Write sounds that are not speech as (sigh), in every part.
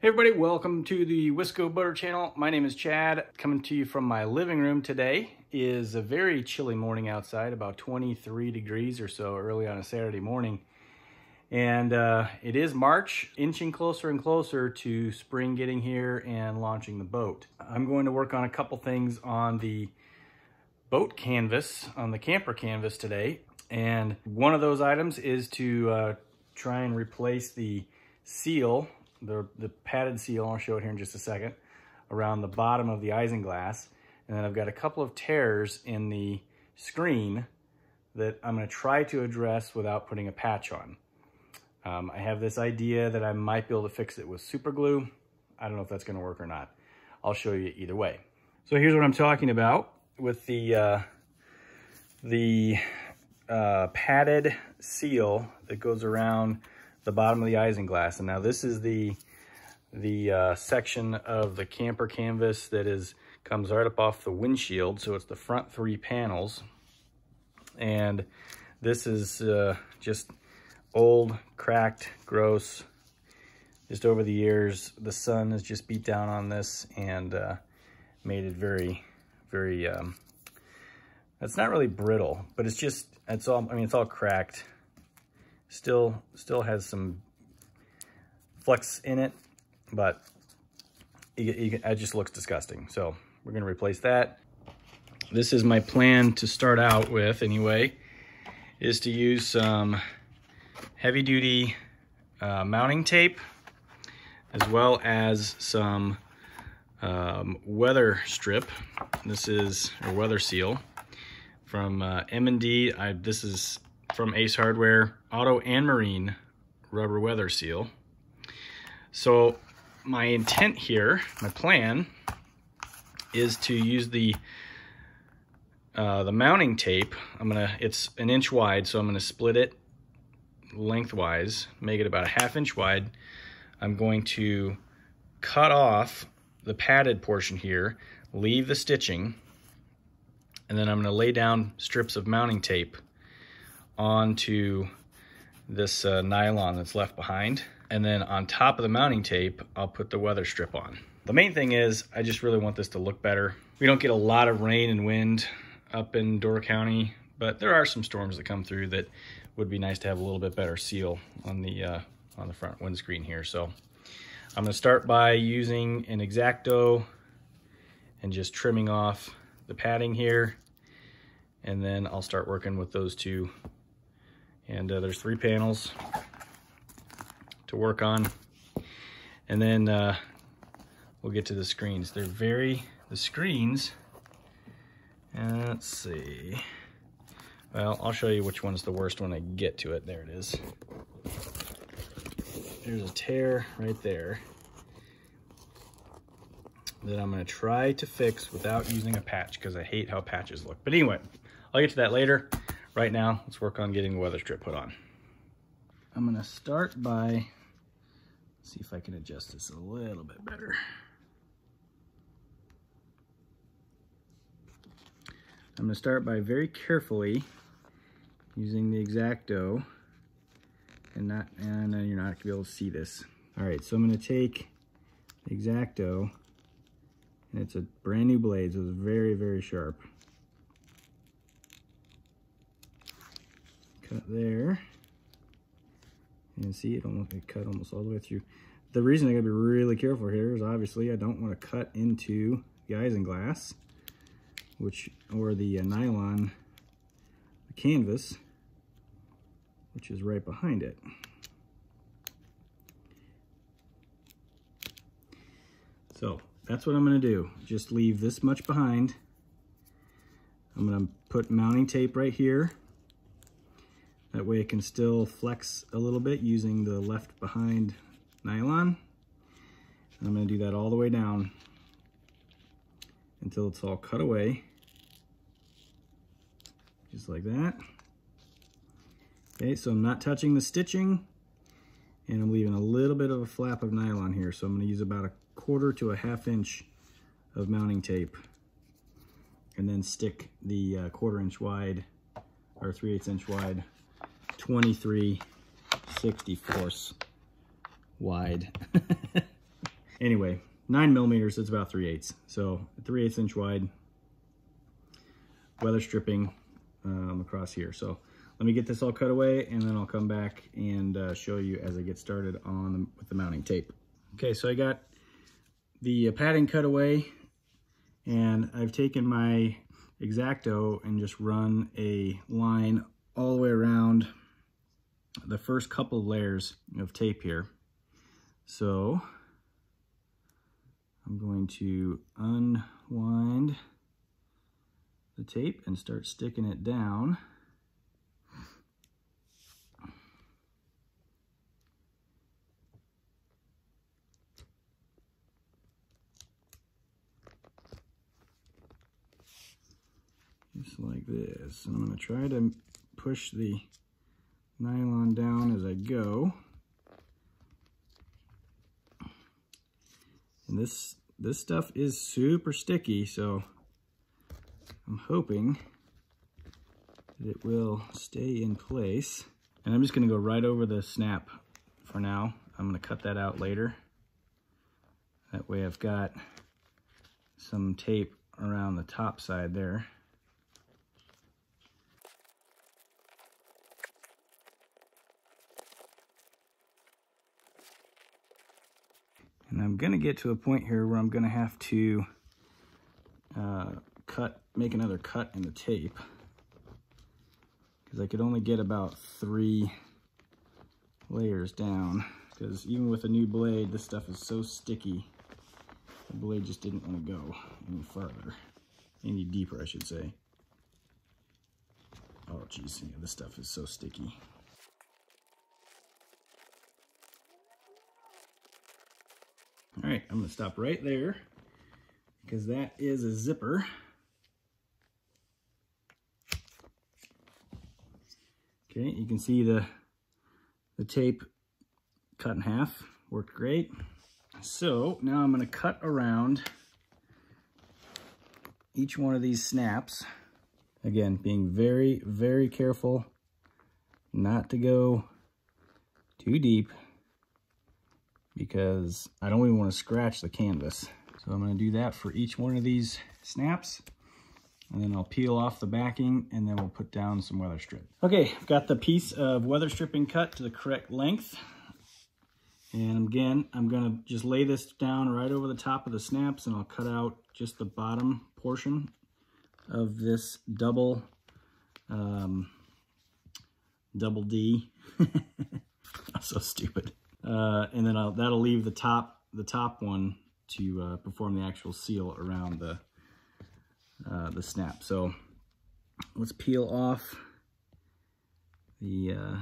Hey everybody, welcome to the Wisco Boater channel. My name is Chad, coming to you from my living room today. is a very chilly morning outside, about 23 degrees or so early on a Saturday morning. And uh, it is March, inching closer and closer to spring getting here and launching the boat. I'm going to work on a couple things on the boat canvas, on the camper canvas today. And one of those items is to uh, try and replace the seal the, the padded seal, I'll show it here in just a second, around the bottom of the isinglass. And then I've got a couple of tears in the screen that I'm gonna try to address without putting a patch on. Um, I have this idea that I might be able to fix it with super glue. I don't know if that's gonna work or not. I'll show you either way. So here's what I'm talking about with the, uh, the uh, padded seal that goes around the bottom of the isinglass. And now this is the the uh, section of the camper canvas that is comes right up off the windshield. So it's the front three panels. And this is uh, just old, cracked, gross. Just over the years, the sun has just beat down on this and uh, made it very, very, um, it's not really brittle, but it's just, it's all, I mean, it's all cracked Still, still has some flex in it, but it, just looks disgusting. So we're gonna replace that. This is my plan to start out with anyway, is to use some heavy duty uh, mounting tape as well as some um, weather strip. This is a weather seal from uh, M&D. This is from Ace Hardware, Auto and Marine rubber weather seal. So my intent here, my plan, is to use the uh, the mounting tape. I'm gonna, it's an inch wide, so I'm gonna split it lengthwise, make it about a half inch wide. I'm going to cut off the padded portion here, leave the stitching, and then I'm gonna lay down strips of mounting tape onto this uh, nylon that's left behind. And then on top of the mounting tape, I'll put the weather strip on. The main thing is I just really want this to look better. We don't get a lot of rain and wind up in Door County, but there are some storms that come through that would be nice to have a little bit better seal on the uh, on the front windscreen here. So I'm gonna start by using an X-Acto and just trimming off the padding here. And then I'll start working with those two and uh, there's three panels to work on. And then uh, we'll get to the screens. They're very, the screens, uh, let's see. Well, I'll show you which one's the worst when I get to it. There it is. There's a tear right there that I'm gonna try to fix without using a patch because I hate how patches look. But anyway, I'll get to that later. Right now, let's work on getting the weather strip put on. I'm gonna start by, see if I can adjust this a little bit better. I'm gonna start by very carefully using the X-Acto and not, and you're not gonna be able to see this. All right, so I'm gonna take the X-Acto and it's a brand new blade, so it's very, very sharp. Cut there. And see, it almost it cut almost all the way through. The reason I gotta be really careful here is obviously I don't want to cut into the isinglass, which or the uh, nylon the canvas, which is right behind it. So that's what I'm gonna do. Just leave this much behind. I'm gonna put mounting tape right here that way it can still flex a little bit using the left behind nylon. And I'm gonna do that all the way down until it's all cut away. Just like that. Okay, so I'm not touching the stitching and I'm leaving a little bit of a flap of nylon here. So I'm gonna use about a quarter to a half inch of mounting tape and then stick the uh, quarter inch wide or 3 8 inch wide 23 60 force wide (laughs) Anyway, nine millimeters, it's about three eighths. So three eighths inch wide, weather stripping um, across here. So let me get this all cut away and then I'll come back and uh, show you as I get started on the, with the mounting tape. Okay, so I got the uh, padding cut away and I've taken my X-Acto and just run a line all the way around the first couple layers of tape here. So I'm going to unwind the tape and start sticking it down. Just like this. And I'm going to try to push the nylon down as I go. And this this stuff is super sticky, so I'm hoping that it will stay in place. And I'm just gonna go right over the snap for now. I'm gonna cut that out later. That way I've got some tape around the top side there. And I'm gonna get to a point here where I'm gonna have to uh, cut, make another cut in the tape because I could only get about three layers down because even with a new blade, this stuff is so sticky. The blade just didn't want to go any further, any deeper, I should say. Oh, geez, yeah, this stuff is so sticky. All right, I'm gonna stop right there because that is a zipper. Okay, you can see the, the tape cut in half, worked great. So now I'm gonna cut around each one of these snaps. Again, being very, very careful not to go too deep because I don't even want to scratch the canvas. So I'm going to do that for each one of these snaps. And then I'll peel off the backing and then we'll put down some weather strip. Okay, I've got the piece of weather stripping cut to the correct length. And again, I'm gonna just lay this down right over the top of the snaps and I'll cut out just the bottom portion of this double, um, double D. (laughs) So stupid. Uh, and then I'll, that'll leave the top, the top one to uh, perform the actual seal around the, uh, the snap. So let's peel off the uh,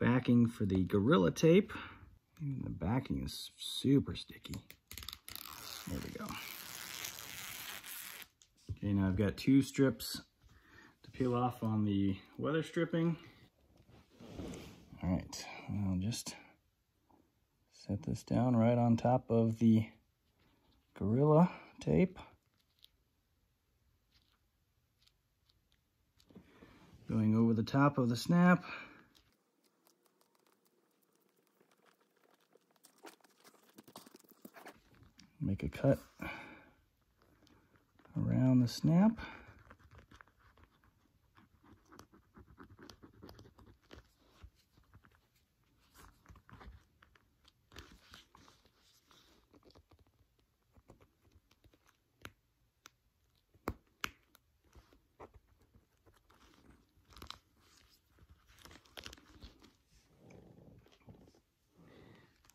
backing for the Gorilla Tape. Even the backing is super sticky. There we go. Okay, now I've got two strips to peel off on the weather stripping. All right, I'll just set this down right on top of the Gorilla tape. Going over the top of the snap. Make a cut around the snap.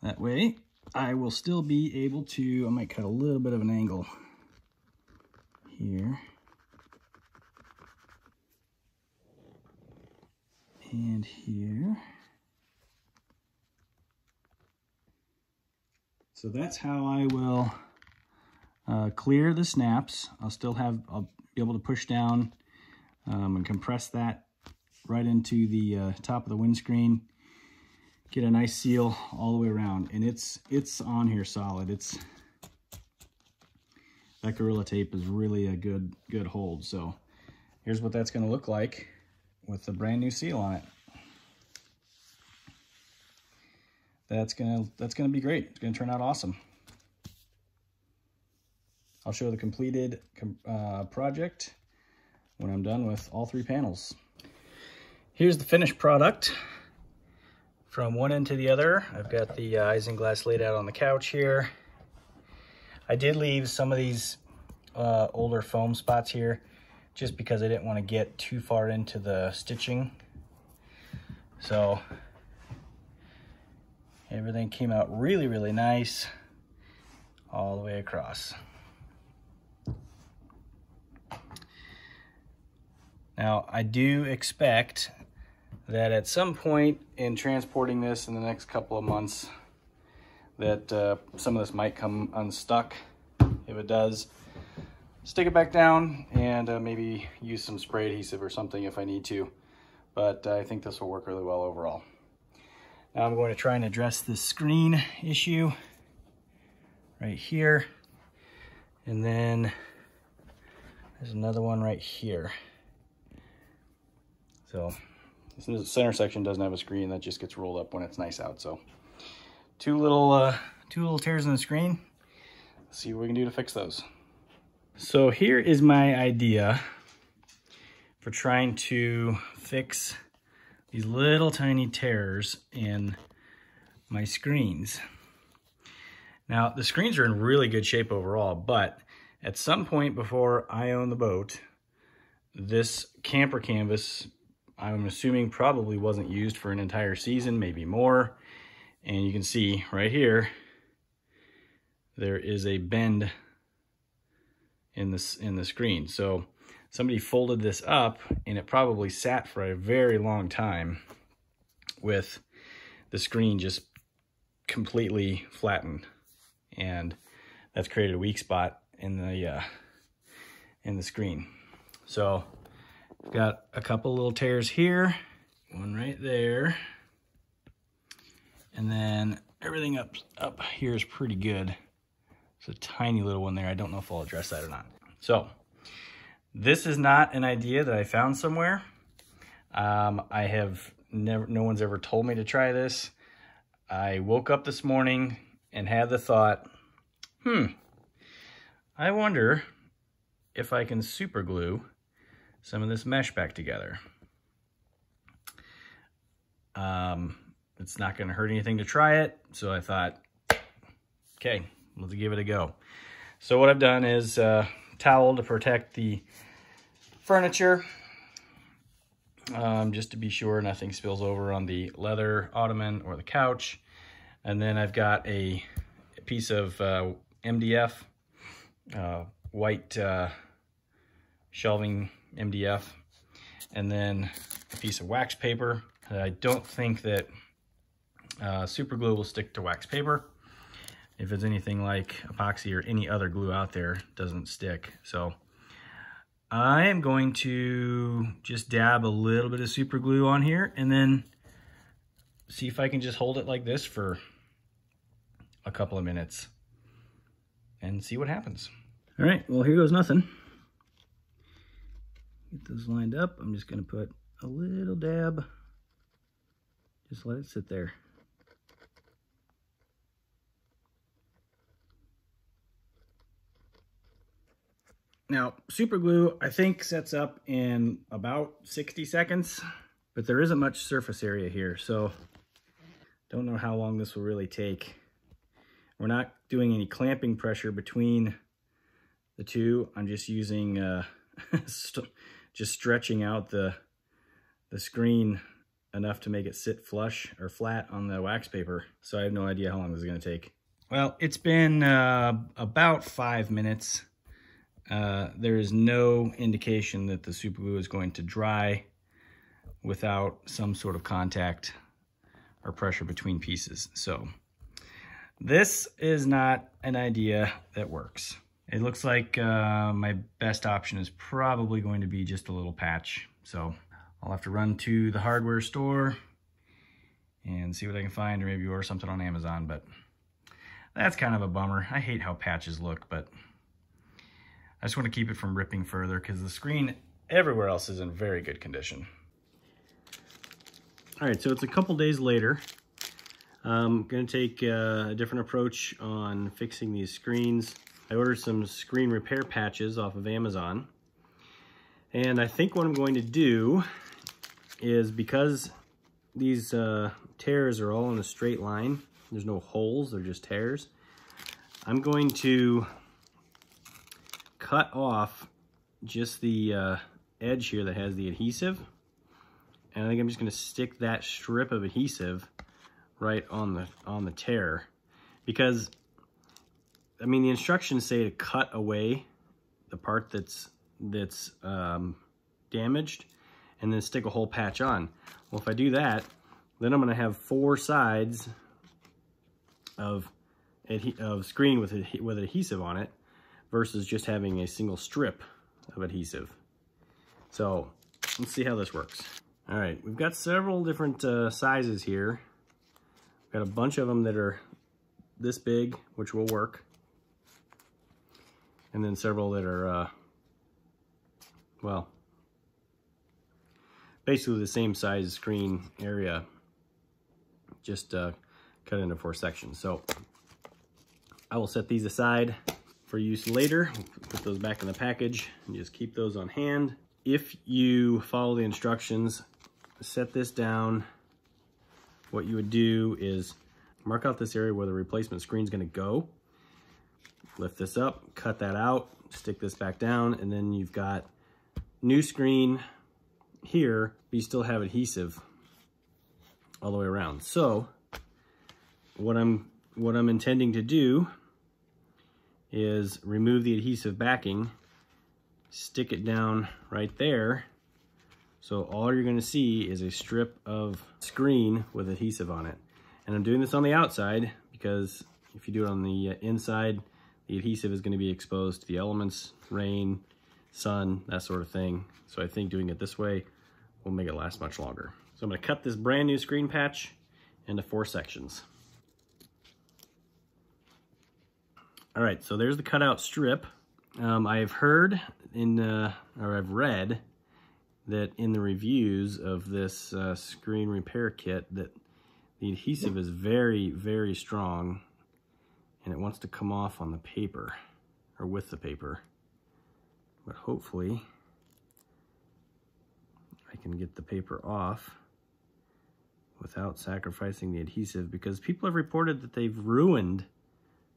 That way I will still be able to, I might cut a little bit of an angle here. And here. So that's how I will uh, clear the snaps. I'll still have, I'll be able to push down um, and compress that right into the uh, top of the windscreen get a nice seal all the way around. And it's it's on here solid. It's that Gorilla Tape is really a good good hold. So here's what that's gonna look like with the brand new seal on it. that's gonna that's gonna be great. It's gonna turn out awesome. I'll show the completed uh, project when I'm done with all three panels. Here's the finished product from one end to the other. I've got the uh, isinglass laid out on the couch here. I did leave some of these uh, older foam spots here just because I didn't want to get too far into the stitching. So everything came out really, really nice all the way across. Now, I do expect that at some point in transporting this in the next couple of months, that uh, some of this might come unstuck. If it does, stick it back down and uh, maybe use some spray adhesive or something if I need to. But uh, I think this will work really well overall. Now I'm going to try and address this screen issue right here. And then there's another one right here. So this center section doesn't have a screen that just gets rolled up when it's nice out. So two little uh, two little tears in the screen. Let's see what we can do to fix those. So here is my idea for trying to fix these little tiny tears in my screens. Now the screens are in really good shape overall, but at some point before I own the boat, this camper canvas I'm assuming probably wasn't used for an entire season, maybe more. And you can see right here, there is a bend in this in the screen. So somebody folded this up and it probably sat for a very long time with the screen just completely flattened. And that's created a weak spot in the uh, in the screen. So Got a couple little tears here, one right there. And then everything up, up here is pretty good. It's a tiny little one there. I don't know if I'll address that or not. So this is not an idea that I found somewhere. Um, I have never, no one's ever told me to try this. I woke up this morning and had the thought, hmm, I wonder if I can super glue some of this mesh back together. Um, it's not going to hurt anything to try it, so I thought, okay, let's give it a go. So what I've done is uh, towel to protect the furniture, um, just to be sure nothing spills over on the leather ottoman or the couch. And then I've got a, a piece of uh, MDF, uh, white uh, shelving MDF, and then a piece of wax paper. I don't think that uh, super glue will stick to wax paper. If it's anything like epoxy or any other glue out there, doesn't stick. So I am going to just dab a little bit of super glue on here and then see if I can just hold it like this for a couple of minutes and see what happens. All right, well, here goes nothing. Get those lined up. I'm just going to put a little dab. Just let it sit there. Now, super glue, I think sets up in about 60 seconds, but there isn't much surface area here, so don't know how long this will really take. We're not doing any clamping pressure between the two. I'm just using uh, (laughs) just stretching out the, the screen enough to make it sit flush or flat on the wax paper. So I have no idea how long this is gonna take. Well, it's been uh, about five minutes. Uh, there is no indication that the super glue is going to dry without some sort of contact or pressure between pieces. So this is not an idea that works. It looks like uh, my best option is probably going to be just a little patch. So I'll have to run to the hardware store and see what I can find or maybe order something on Amazon, but that's kind of a bummer. I hate how patches look, but I just want to keep it from ripping further because the screen everywhere else is in very good condition. All right, so it's a couple days later. I'm going to take uh, a different approach on fixing these screens. I ordered some screen repair patches off of Amazon. And I think what I'm going to do is because these uh, tears are all in a straight line, there's no holes, they're just tears, I'm going to cut off just the uh, edge here that has the adhesive. And I think I'm just gonna stick that strip of adhesive right on the on the tear because I mean the instructions say to cut away the part that's that's um, damaged and then stick a whole patch on. Well, if I do that, then I'm gonna have four sides of of screen with, with adhesive on it versus just having a single strip of adhesive. So let's see how this works. All right, we've got several different uh, sizes here. Got a bunch of them that are this big, which will work. And then several that are, uh, well, basically the same size screen area, just uh, cut into four sections. So I will set these aside for use later. Put those back in the package and just keep those on hand. If you follow the instructions, set this down what you would do is mark out this area where the replacement screen is going to go. Lift this up, cut that out, stick this back down, and then you've got new screen here, but you still have adhesive all the way around. So what I'm what I'm intending to do is remove the adhesive backing, stick it down right there, so all you're gonna see is a strip of screen with adhesive on it. And I'm doing this on the outside because if you do it on the uh, inside, the adhesive is gonna be exposed to the elements, rain, sun, that sort of thing. So I think doing it this way will make it last much longer. So I'm gonna cut this brand new screen patch into four sections. All right, so there's the cutout strip. Um, I've heard in, uh, or I've read that in the reviews of this uh, screen repair kit that the adhesive is very, very strong and it wants to come off on the paper or with the paper. But hopefully I can get the paper off without sacrificing the adhesive because people have reported that they've ruined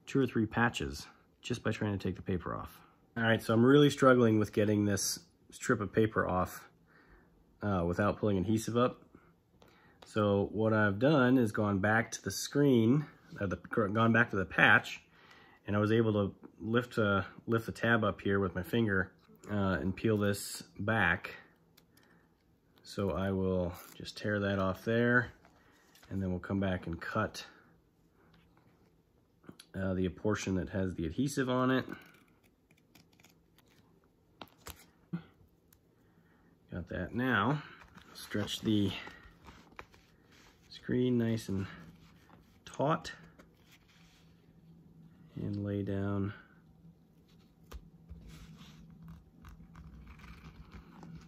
two or three patches just by trying to take the paper off. All right, so I'm really struggling with getting this strip of paper off uh, without pulling adhesive up. So what I've done is gone back to the screen, uh, the, gone back to the patch, and I was able to lift, uh, lift the tab up here with my finger uh, and peel this back. So I will just tear that off there, and then we'll come back and cut uh, the portion that has the adhesive on it. Got that now. Stretch the screen nice and taut and lay down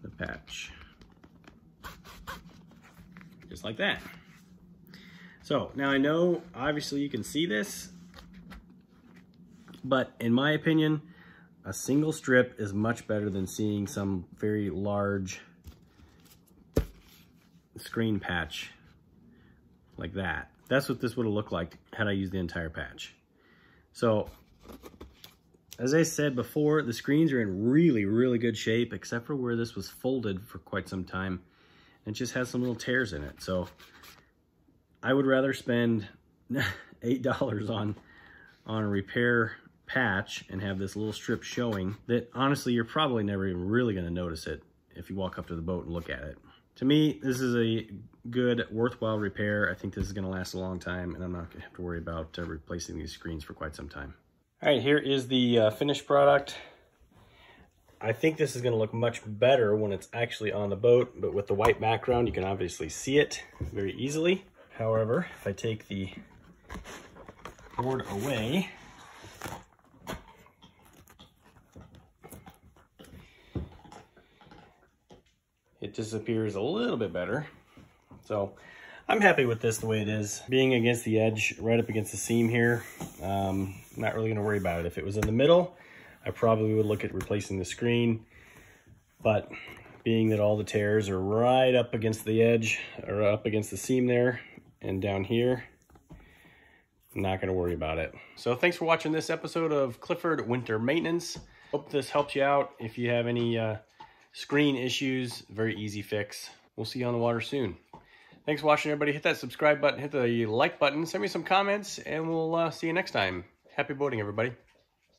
the patch. Just like that. So now I know obviously you can see this, but in my opinion, a single strip is much better than seeing some very large screen patch like that. That's what this would have looked like had I used the entire patch. So, as I said before, the screens are in really, really good shape, except for where this was folded for quite some time. It just has some little tears in it. So, I would rather spend (laughs) $8 on, on a repair patch and have this little strip showing that honestly, you're probably never even really gonna notice it if you walk up to the boat and look at it. To me, this is a good, worthwhile repair. I think this is gonna last a long time and I'm not gonna have to worry about uh, replacing these screens for quite some time. All right, here is the uh, finished product. I think this is gonna look much better when it's actually on the boat, but with the white background, you can obviously see it very easily. However, if I take the board away, it disappears a little bit better. So I'm happy with this the way it is. Being against the edge, right up against the seam here, um, not really gonna worry about it. If it was in the middle, I probably would look at replacing the screen. But being that all the tears are right up against the edge or up against the seam there and down here, I'm not gonna worry about it. So thanks for watching this episode of Clifford Winter Maintenance. Hope this helps you out. If you have any uh, screen issues, very easy fix. We'll see you on the water soon. Thanks for watching, everybody. Hit that subscribe button, hit the like button, send me some comments, and we'll uh, see you next time. Happy boating, everybody.